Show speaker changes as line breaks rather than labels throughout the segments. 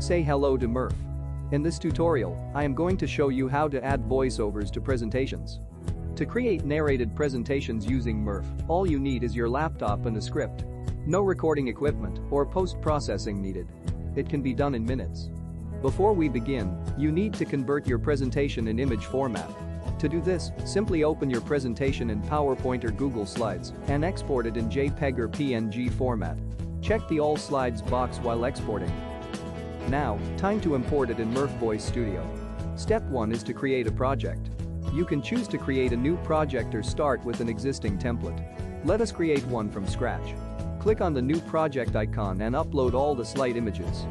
Say hello to Murf. In this tutorial, I am going to show you how to add voiceovers to presentations. To create narrated presentations using Murf, all you need is your laptop and a script. No recording equipment or post-processing needed. It can be done in minutes. Before we begin, you need to convert your presentation in image format. To do this, simply open your presentation in PowerPoint or Google Slides and export it in JPEG or PNG format. Check the All Slides box while exporting. Now, time to import it in Murf Voice Studio. Step 1 is to create a project. You can choose to create a new project or start with an existing template. Let us create one from scratch. Click on the new project icon and upload all the slide images.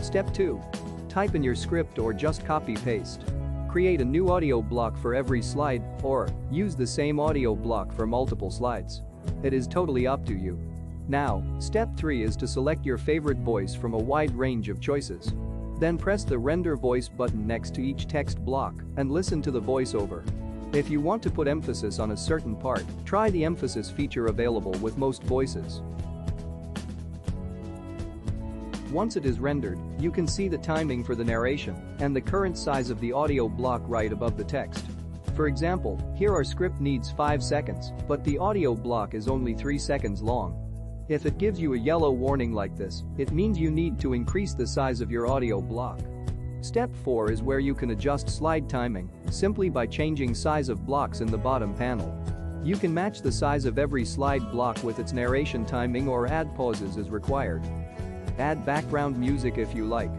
Step 2. Type in your script or just copy-paste. Create a new audio block for every slide or use the same audio block for multiple slides. It is totally up to you. Now, step 3 is to select your favorite voice from a wide range of choices. Then press the render voice button next to each text block and listen to the voiceover. If you want to put emphasis on a certain part, try the emphasis feature available with most voices. Once it is rendered, you can see the timing for the narration and the current size of the audio block right above the text. For example, here our script needs 5 seconds, but the audio block is only 3 seconds long. If it gives you a yellow warning like this, it means you need to increase the size of your audio block. Step 4 is where you can adjust slide timing simply by changing size of blocks in the bottom panel. You can match the size of every slide block with its narration timing or add pauses as required. Add background music if you like.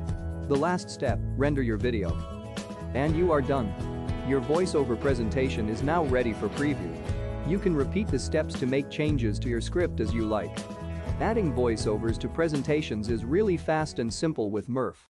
The last step, render your video. And you are done. Your voiceover presentation is now ready for preview. You can repeat the steps to make changes to your script as you like. Adding voiceovers to presentations is really fast and simple with Murf.